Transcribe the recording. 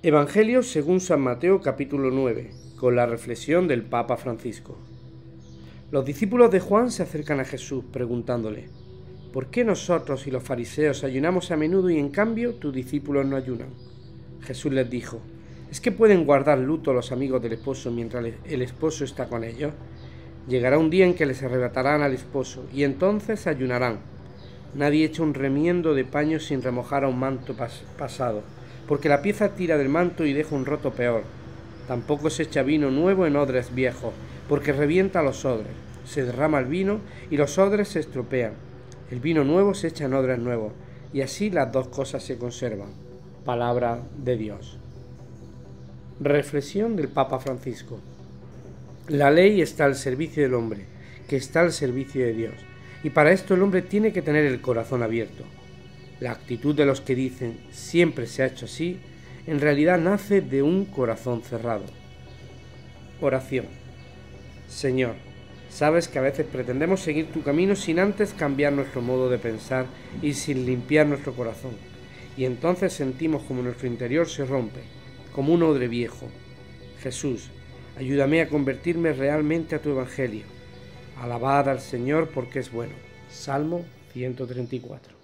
Evangelio según San Mateo capítulo 9, con la reflexión del Papa Francisco. Los discípulos de Juan se acercan a Jesús preguntándole, ¿por qué nosotros y los fariseos ayunamos a menudo y en cambio tus discípulos no ayunan? Jesús les dijo, ¿es que pueden guardar luto los amigos del esposo mientras el esposo está con ellos? Llegará un día en que les arrebatarán al esposo y entonces ayunarán. Nadie echa un remiendo de paño sin remojar a un manto pasado porque la pieza tira del manto y deja un roto peor. Tampoco se echa vino nuevo en odres viejos, porque revienta los odres. Se derrama el vino y los odres se estropean. El vino nuevo se echa en odres nuevos, y así las dos cosas se conservan. Palabra de Dios. Reflexión del Papa Francisco. La ley está al servicio del hombre, que está al servicio de Dios, y para esto el hombre tiene que tener el corazón abierto. La actitud de los que dicen siempre se ha hecho así, en realidad nace de un corazón cerrado. Oración. Señor, sabes que a veces pretendemos seguir tu camino sin antes cambiar nuestro modo de pensar y sin limpiar nuestro corazón. Y entonces sentimos como nuestro interior se rompe, como un odre viejo. Jesús, ayúdame a convertirme realmente a tu Evangelio. Alabad al Señor porque es bueno. Salmo 134.